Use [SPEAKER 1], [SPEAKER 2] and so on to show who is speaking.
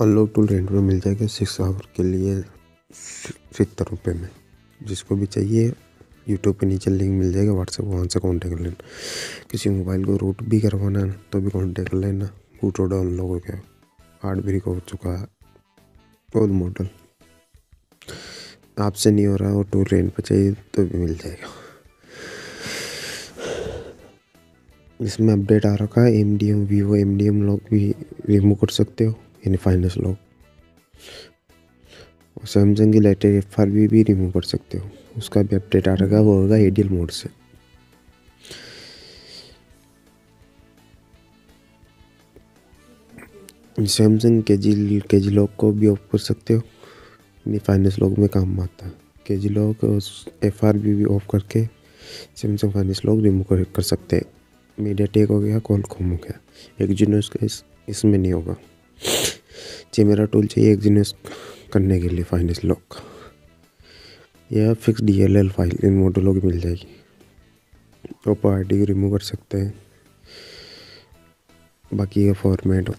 [SPEAKER 1] Unlock tool rent में मिल जाएगा six hour के लिए सत्तर रुपये में। जिसको भी चाहिए यूट्यूब पे नीचे लिंक मिल जाएगा व्हाट्सएप वहाँ से कॉन्टेक्ट कर लेना। किसी मोबाइल को रूट भी करवाना है तो भी कॉन्टेक्ट कर लेना। बूट रोड अनलॉक हो गया। हार्ड ब्रिक हो चुका है। ओल्ड मॉडल आपसे नहीं हो रहा और टूल रेंट पर चाहिए तो भी मिल जाएगा। इसमें अपडेट आ रखा है M D M Vivo M D M lock भी रिमूव कर सकते हो। यानी फाइनेंस लॉक और सैमसंग की लेटेस्ट एफ़ आर भी, रिमूव कर सकते हो। उसका भी अपडेट आ रखा है वो होगा एडियल मोड से। सैमसंग के जी के जी लॉक को भी ऑफ़ कर सकते हो। यानी फाइनेंस लॉक में काम आता है। K G lock F R भी ऑफ़ करके सैमसंग फाइनेंस लॉक रिमूव कर, कर सकते हैं। मीडिया टेक हो गया कॉल कॉम हो गया। एक जीनोस का इस इसमें नहीं होगा। मेरा टूल चाहिए एक जीनोस करने के लिए फाइनेंस लॉक यह fix D L L file इन मॉडलों की मिल जाएगी। ओपो आई डी रिमूव कर सकते हैं। बाकी ये फॉर्मेट